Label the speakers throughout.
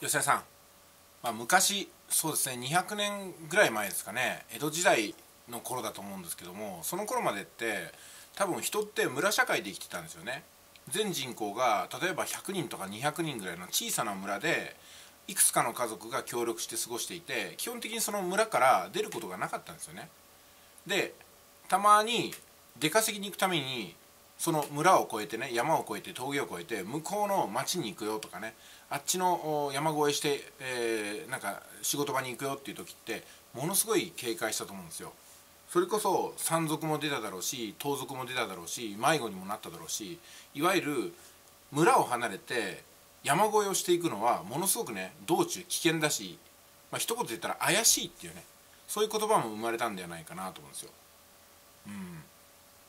Speaker 1: 吉田さん、まあ、昔そうですね200年ぐらい前ですかね江戸時代の頃だと思うんですけどもその頃までって多分人って村社会で生きてたんですよね。全人口が例えば100人とか200人ぐらいの小さな村でいくつかの家族が協力して過ごしていて基本的にその村から出ることがなかったんですよね。でたまに出稼ぎに行くためにその村を越えてね山を越えて峠を越えて向こうの町に行くよとかねあっちの山越えして、えー、なんか仕事場に行くよっていう時ってものすごい警戒したと思うんですよそれこそ山賊も出ただろうし盗賊も出ただろうし迷子にもなっただろうしいわゆる村を離れて山越えをしていくのはものすごくね道中危険だし、まあ一言で言ったら怪しいっていうねそういう言葉も生まれたんではないかなと思うんですよ。うん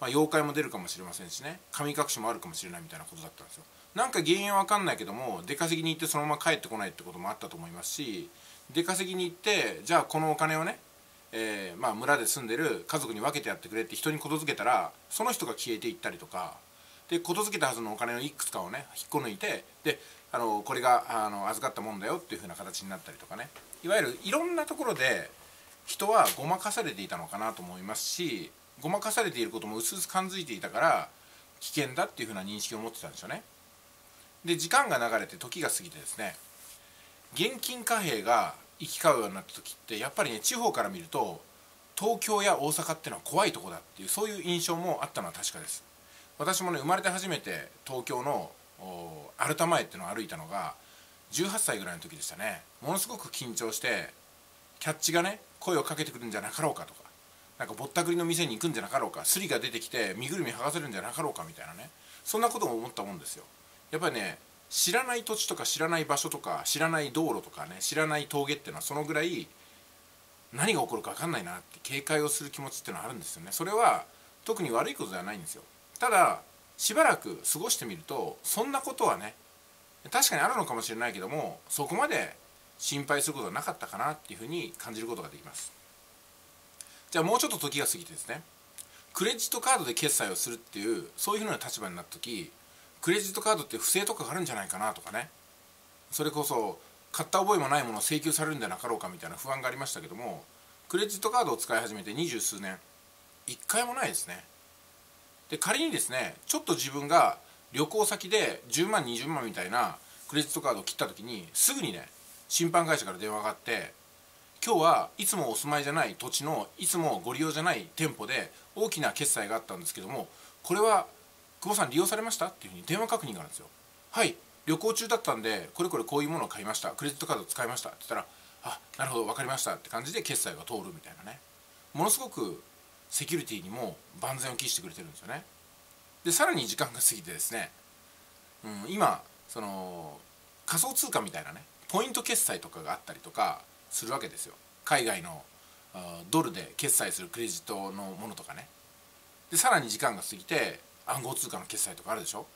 Speaker 1: まあ、妖怪も出るかもしれませんしね。神隠しもあるかもしれないみたいなことだったんですよ。なんか原因は分かんないけども出稼ぎに行ってそのまま帰ってこないってこともあったと思いますし出稼ぎに行ってじゃあこのお金をね、えー、まあ、村で住んでる家族に分けてやってくれって人にことづけたらその人が消えていったりとかでことづけたはずのお金のいくつかをね引っこ抜いてであのこれがあの預かったもんだよっていう風な形になったりとかね。いわゆるいろんなところで人はごまかされていたのかなと思いますしごまかされていることも薄々感づいていたから危険だっていうふうな認識を持ってたんですよね。で時間が流れて時が過ぎてですね現金貨幣が行き交うようになった時ってやっぱりね地方から見ると東京や大阪っていうのは怖いとこだっていうそういう印象もあったのは確かです。私もね生まれて初めて東京のアルタ前っていうのを歩いたのが18歳ぐらいの時でしたね。ものすごく緊張してキャッチがね声をかけてくるんじゃなかろうかとかなんかぼったくりの店に行くんじゃなかろうかスリが出てきて身ぐるみ剥がせるんじゃなかろうかみたいなね。そんなことも思ったもんですよ。やっぱりね知らない土地とか知らない場所とか知らない道路とかね知らない峠っていうのはそのぐらい何が起こるか分かんないなって警戒をする気持ちっていうのはあるんですよね。それは特に悪いことではないんですよ。ただしばらく過ごしてみるとそんなことはね確かにあるのかもしれないけどもそこまで心配することはなかったかなっていうふうに感じることができます。じゃあもうちょっと時が過ぎてですねクレジットカードで決済をするっていうそういうふうな立場になった時クレジットカードって不正とかがあるんじゃないかなとかね。それこそ買った覚えもないものを請求されるんじゃなかろうかみたいな不安がありましたけどもクレジットカードを使い始めて二十数年1回もないですね。で仮にですねちょっと自分が旅行先で10万20万みたいなクレジットカードを切った時にすぐにね審判会社から電話があって今日はいつもお住まいじゃない土地のいつもご利用じゃない店舗で大きな決済があったんですけどもこれは久保さん利用されました？っていうふうに電話確認があるんですよ。はい旅行中だったんでこれこれこういうものを買いました。クレジットカード使いました？って言ったらあなるほど分かりました。って感じで決済が通るみたいなね。ものすごくセキュリティにも万全を期してくれてるんですよね。でさらに時間が過ぎてですね、うん、今その仮想通貨みたいなねポイント決済とかがあったりとかするわけですよ。海外のドルで決済するクレジットのものとかね。でさらに時間が過ぎて暗号通貨の決済とかあるでしょ。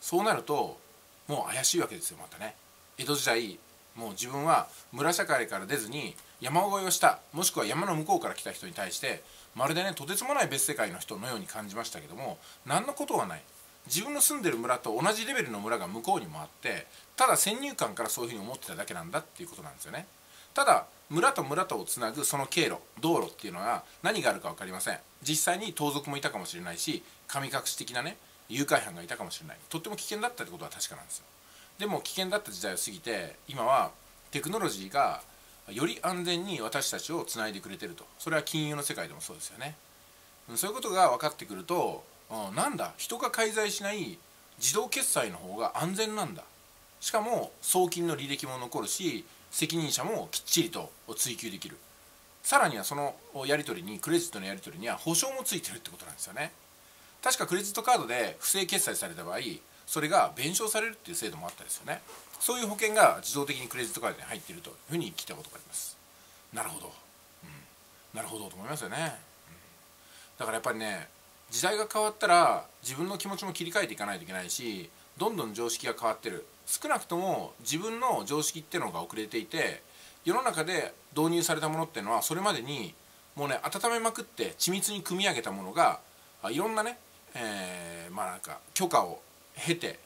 Speaker 1: そうなるともう怪しいわけですよまたね。江戸時代もう自分は村社会から出ずに山越えをしたもしくは山の向こうから来た人に対してまるでねとてつもない別世界の人のように感じましたけども何のことはない。自分の住んでる村と同じレベルの村が向こうにもあってただ先入観からそういうふうに思ってただけなんだっていうことなんですよね。ただ村と村とをつなぐその経路道路っていうのは何があるか分かりません。実際に盗賊もいたかもしれないし神隠し的なね誘拐犯がいたかもしれない。とっても危険だったってことは確かなんですよ。でも危険だった時代を過ぎて今はテクノロジーがより安全に私たちをつないでくれてると。それは金融の世界でもそうですよね。そういうことが分かってくると、うん、なんだ？人が介在しない自動決済の方が安全なんだ。しかも送金の履歴も残るし責任者もきっちりと追及できる。さらにはそのやり取りにクレジットのやり取りには保証もついてるってことなんですよね。確かクレジットカードで不正決済された場合それが弁償されるっていう制度もあったですよね。そういう保険が自動的にクレジットカードに入っているというふうに聞いたことがあります。なるほど、うん、なるほどと思いますよね、うん、だからやっぱりね時代が変わったら自分の気持ちも切り替えていかないといけないしどんどん常識が変わってる。少なくとも自分の常識っていうのが遅れていて世の中で導入されたものっていうのはそれまでにもうね温めまくって緻密に組み上げたものがいろんなね、えー、まあなんか許可を経て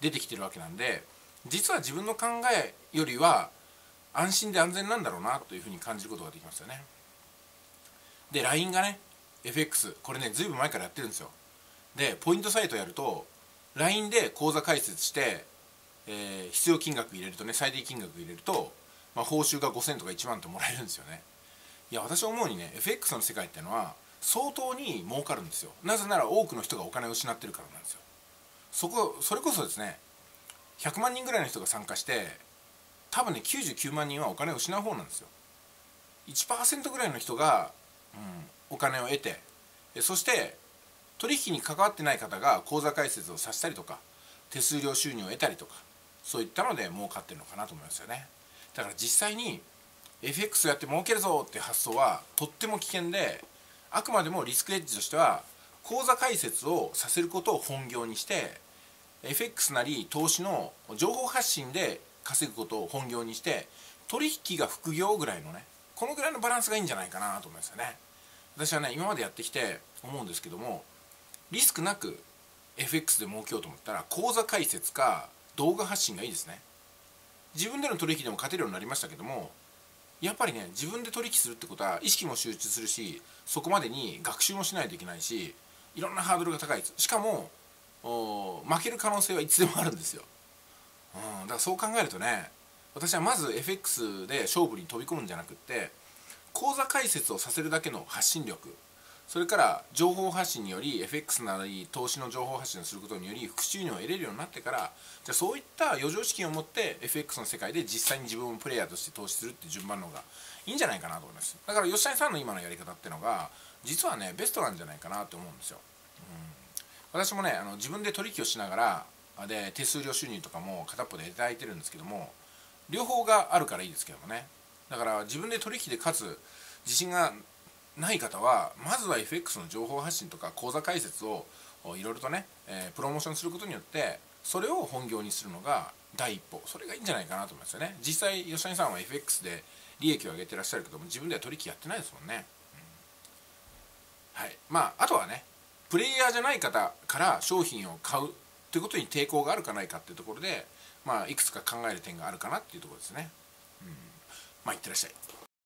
Speaker 1: 出てきてるわけなんで実は自分の考えよりは安心で安全なんだろうなというふうに感じることができますよね。で LINE がね FX これねずいぶん前からやってるんですよ。でポイントサイトやると LINE で口座開設して、えー、必要金額入れるとね最低金額入れると、まあ、報酬が5000とか1万ともらえるんですよね。いや私思うにね FX の世界っていうのは相当に儲かるんですよ。なぜなら多くの人がお金を失ってるからなんですよ。そこそれこそですね100万人ぐらいの人が参加して多分ね99万人はお金を失う方なんですよ。1%ぐらいの人が、うん、お金を得てそして取引に関わってない方が口座開設をさせたりとか手数料収入を得たりとかそういったので儲かってるのかなと思いますよね。だから実際に FX やって儲けるぞって発想はとっても危険であくまでもリスクエッジとしては口座開設をさせることを本業にして FX なり投資の情報発信で稼ぐことを本業にして取引が副業ぐらいのねこのぐらいのバランスがいいんじゃないかなと思いますよね。私はね今までやってきて思うんですけどもリスクなく FX で儲けようと思ったら口座開設か動画発信がいいですね。自分での取引でも勝てるようになりましたけどもやっぱりね自分で取引するってことは意識も集中するしそこまでに学習もしないといけないしいろんなハードルが高いです。しかも負ける可能性はいつでもあるんですよ、うん、だからそう考えるとね私はまず FX で勝負に飛び込むんじゃなくって口座開設をさせるだけの発信力。それから情報発信により FX なり投資の情報発信をすることにより副収入を得れるようになってからじゃそういった余剰資金を持って FX の世界で実際に自分をプレイヤーとして投資するって順番の方がいいんじゃないかなと思います。だから吉谷さんの今のやり方っていうのが実はねベストなんじゃないかなと思うんですよ、うん、私もねあの自分で取引をしながらで手数料収入とかも片っぽで頂いてるんですけども両方があるからいいですけどもね。だから自分で取引で勝つ自信がない方はまずは FX の情報発信とか講座解説をいろいろとね、えー、プロモーションすることによってそれを本業にするのが第一歩。それがいいんじゃないかなと思いますよね。実際吉谷さんは FX で利益を上げてらっしゃるけども自分では取引やってないですもんね、うん、はい。まああとはねプレイヤーじゃない方から商品を買うということに抵抗があるかないかっていうところでまあいくつか考える点があるかなっていうところですね、うん、まあいってらっしゃい。